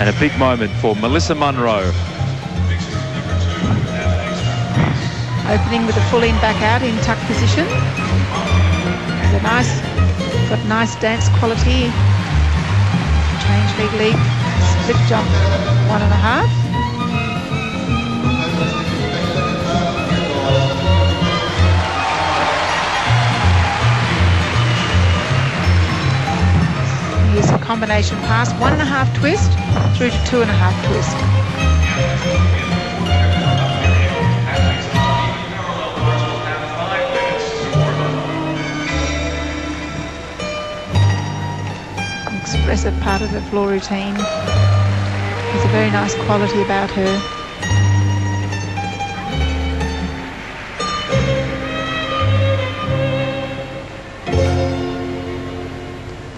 And a big moment for Melissa Munro. Opening with a full in back out in tuck position. It's a nice, got nice dance quality. Change leg leap, split jump, one and a half. Combination pass, one and a half twist through to two and a half twist. expressive part of the floor routine. There's a very nice quality about her.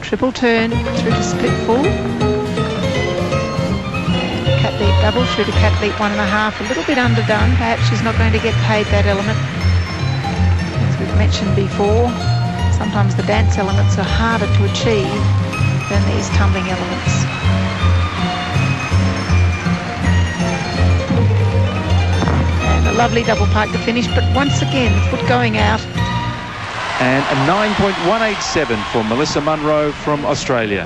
Triple turn through to split full. Cat leap double through to cat leap one and a half. A little bit underdone. Perhaps she's not going to get paid that element. As we've mentioned before, sometimes the dance elements are harder to achieve than these tumbling elements. And a lovely double pike to finish, but once again, foot going out. And a 9.187 for Melissa Munro from Australia.